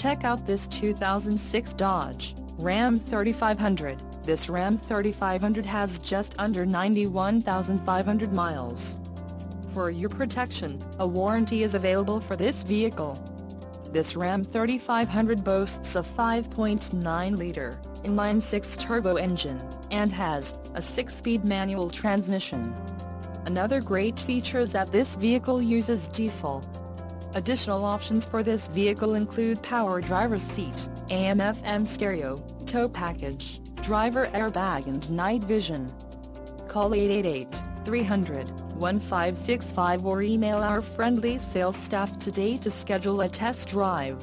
Check out this 2006 Dodge Ram 3500. This Ram 3500 has just under 91,500 miles. For your protection, a warranty is available for this vehicle. This Ram 3500 boasts a 5.9-liter, inline-six turbo engine, and has a 6-speed manual transmission. Another great feature is that this vehicle uses diesel. Additional options for this vehicle include power driver's seat, AM-FM stereo, tow package, driver airbag and night vision. Call 888-300-1565 or email our friendly sales staff today to schedule a test drive.